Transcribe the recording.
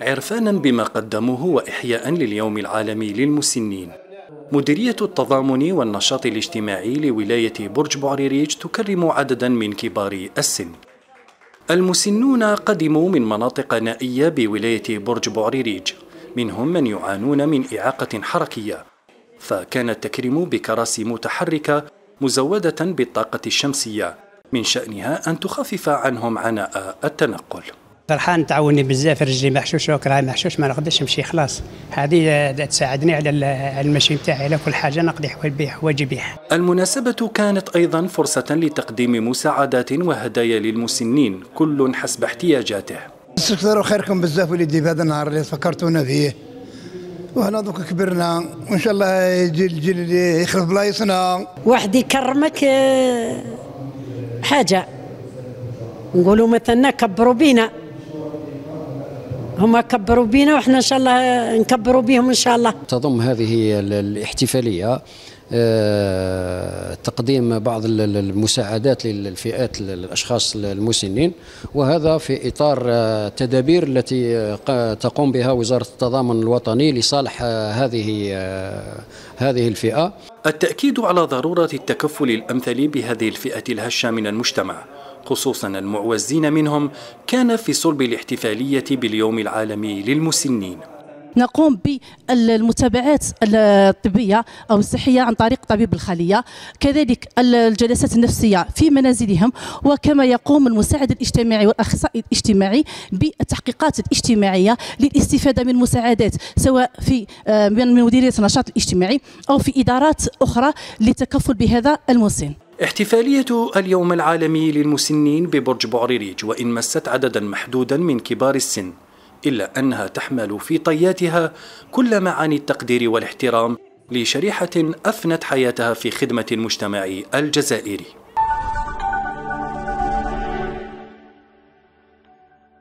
عرفانا بما قدموه وإحياء لليوم العالمي للمسنين. مديرية التضامن والنشاط الاجتماعي لولاية برج بوعريريج تكرم عددا من كبار السن. المسنون قدموا من مناطق نائية بولاية برج بوعريريج منهم من يعانون من إعاقة حركية. فكان التكريم بكراسي متحركة مزودة بالطاقة الشمسية من شأنها أن تخفف عنهم عناء التنقل. فرحان تعاوني بزاف رجلي محشوش وكراهي محشوش ما نقدرش نمشي خلاص. هذه تساعدني على المشي نتاعي. على كل حاجة نقضي حوايجي بها المناسبة كانت أيضا فرصة لتقديم مساعدات وهدايا للمسنين كل حسب احتياجاته. استكثروا خيركم بزاف وليدي في هذا النهار اللي فكرتونا فيه. وهنا دوك كبرنا وإن شاء الله يجي الجيل اللي يخلف بلايصنا واحد يكرمك آه، حاجة. نقولوا مثلا كبروا بينا. هم كبروا بينا وإحنا إن شاء الله نكبروا بهم إن شاء الله. تضم هذه الاحتفالية آه، تقديم بعض المساعدات للفئات الأشخاص المسنين وهذا في إطار آه، تدابير التي آه، تقوم بها وزارة التضامن الوطني لصالح هذه هذه الفئة. التأكيد على ضرورة التكفل الأمثل بهذه الفئة الهشة من المجتمع خصوصا المعوزين منهم كان في صلب الاحتفالية باليوم العالمي للمسنين. نقوم بالمتابعات الطبية أو الصحية عن طريق طبيب الخلية كذلك الجلسات النفسية في منازلهم وكما يقوم المساعد الاجتماعي والأخصائي الاجتماعي بالتحقيقات الاجتماعية للاستفادة من مساعدات سواء في آه، من مديرية النشاط الاجتماعي أو في إدارات أخرى للتكفل بهذا المسن. احتفالية اليوم العالمي للمسنين ببرج بوعريريج وإن مست عددا محدودا من كبار السن إلا أنها تحمل في طياتها كل معاني التقدير والاحترام لشريحة أفنت حياتها في خدمة المجتمع الجزائري.